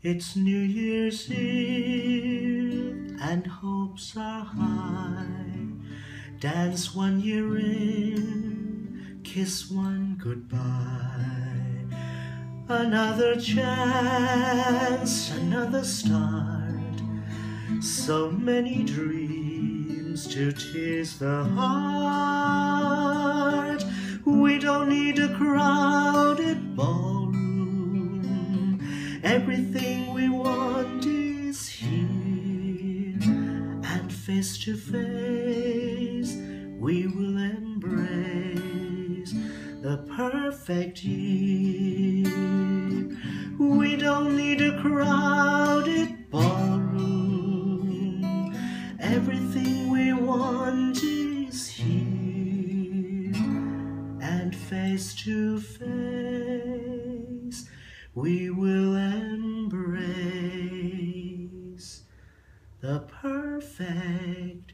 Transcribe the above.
It's New Year's Eve and hopes are high. Dance one year in, kiss one goodbye. Another chance, another start. So many dreams to tease the heart. We don't need a crowded Everything we want is here. And face to face, we will embrace the perfect year. We don't need a crowded ballroom. Everything we want is here. And face to face, we will embrace the perfect